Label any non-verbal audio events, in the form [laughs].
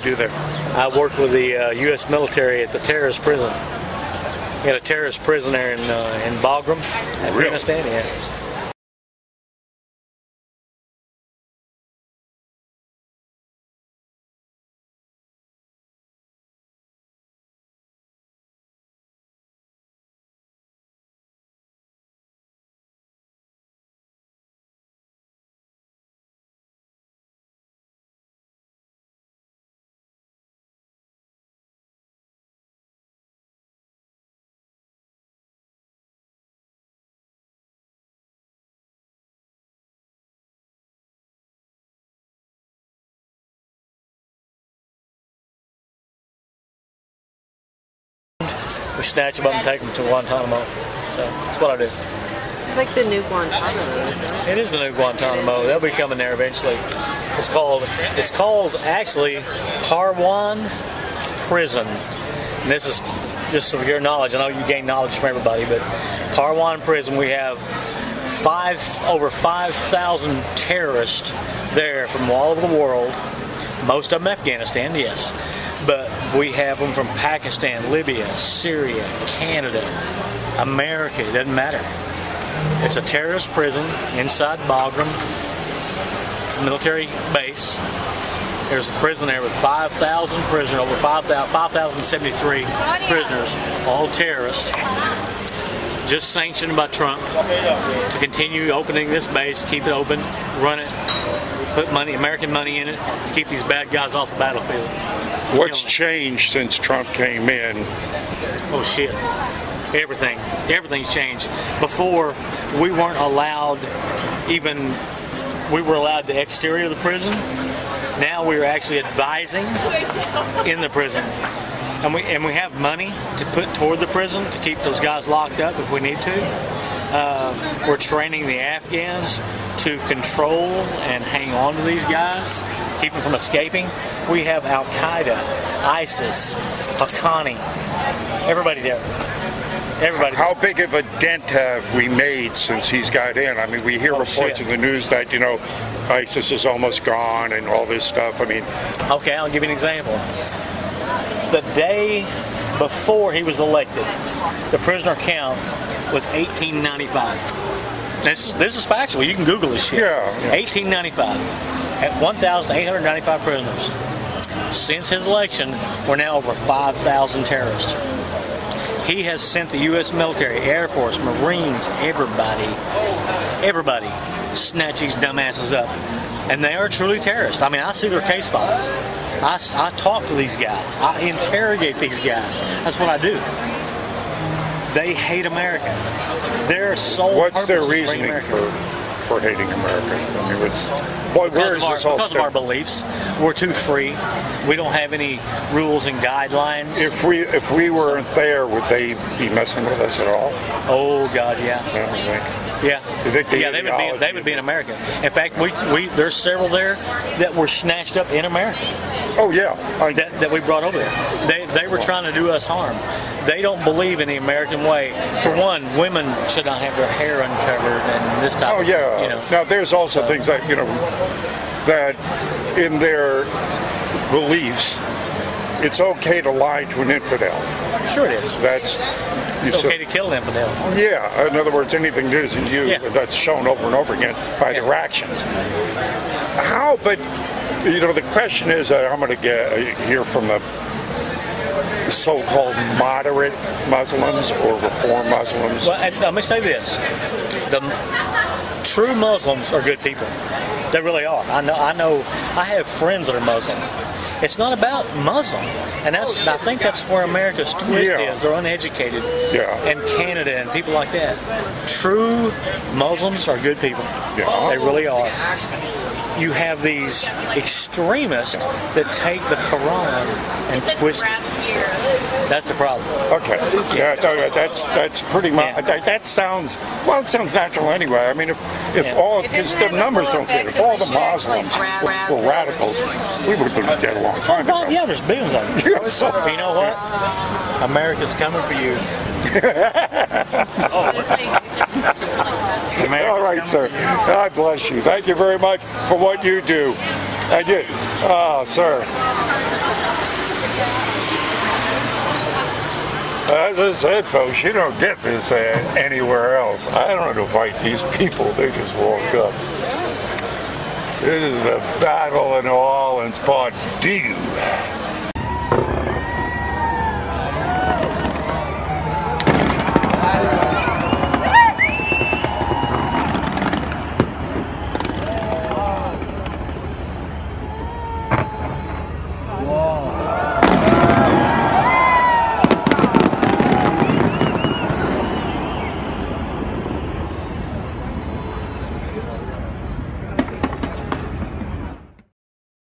terrorists. What do you do there? I work with the uh, U.S. military at the terrorist prison. We had a terrorist prison there in uh, in Bagram, Afghanistan. Yeah. We snatch them up and take them to Guantanamo. So that's what I do. It's like the new Guantanamo, isn't it? It is the new Guantanamo. They'll be coming there eventually. It's called it's called actually Parwan Prison. And this is just for your knowledge. I know you gain knowledge from everybody, but Parwan Prison we have five over five thousand terrorists there from all over the world. Most of them Afghanistan, yes. But we have them from Pakistan, Libya, Syria, Canada, America. It doesn't matter. It's a terrorist prison inside Bagram. It's a military base. There's a prison there with 5,000 prisoners, over 5,073 prisoners, all terrorists. Just sanctioned by Trump to continue opening this base, keep it open, run it, put money, American money in it, to keep these bad guys off the battlefield. What's changed since Trump came in? Oh shit. Everything. Everything's changed. Before we weren't allowed even we were allowed the exterior of the prison. Now we're actually advising in the prison. And we and we have money to put toward the prison to keep those guys locked up if we need to. Uh, we're training the Afghans to control and hang on to these guys, keep them from escaping. We have Al Qaeda, ISIS, Haqqani, everybody there. Everybody. How big of a dent have we made since he's got in? I mean, we hear Oh, reports shit. in the news that, you know, ISIS is almost gone and all this stuff. I mean, Okay, I'll give you an example. The day before he was elected, the prisoner count was 1895. This is, this is factual. You can Google this shit. Yeah, yeah. 1895. At 1,895 prisoners. Since his election, we're now over 5,000 terrorists. He has sent the U.S. military, Air Force, Marines, everybody, everybody, snatch these dumbasses up. And they are truly terrorists. I mean, I see their case files. I talk to these guys. I interrogate these guys. That's what I do. They hate America. Their sole what's their reasoning for, for hating America? I mean, where is of our, this all because of our beliefs. We're too free. We don't have any rules and guidelines. If we if we weren't there, would they be messing with us at all? Oh God, yeah, yeah, the yeah. They would be. They would be in America. In fact, we, we there's several there that were snatched up in America Oh yeah, I, that, that we brought over there. They they were trying to do us harm. They don't believe in the American way. For one, women should not have their hair uncovered and this type. Oh of, yeah. You know. Now there's also things that you know that in their beliefs, it's okay to lie to an infidel. Sure it is. That's It's okay to kill an infidel. yeah. In other words, anything that isn't you, Yeah. that's shown over and over again by Yeah. their actions. How? But you know, the question is, uh, I'm going to get uh, hear from the so-called moderate Muslims or reform Muslims. Well, and let me say this: the true Muslims are good people. They really are. I know. I know. I have friends that are Muslim. It's not about Muslim, and that's. I think that's where America's twist Yeah. is. They're uneducated. Yeah. And Canada and people like that. True Muslims are good people. Yeah. They really are. You have these extremists that take the Quran and twist it. That's the problem. Okay. Yeah, no, no, that's that's pretty much. Yeah. That, that sounds well. It sounds natural anyway. I mean, if if Yeah. all It because the numbers don't fit. If all the we Muslims ra- were, were radicals, we would have been dead a long time ago. Well, yeah, there's billions of them. [laughs] Yeah, so- you know what? America's coming for you. America's [laughs] All right, sir. God bless you. Thank you very much for what you do. And you, Oh, sir. As I said, folks, you don't get this uh, anywhere else. I don't invite these people. They just walk up. This is the Battle of New Orleans Part 2.